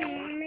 Mm-hmm.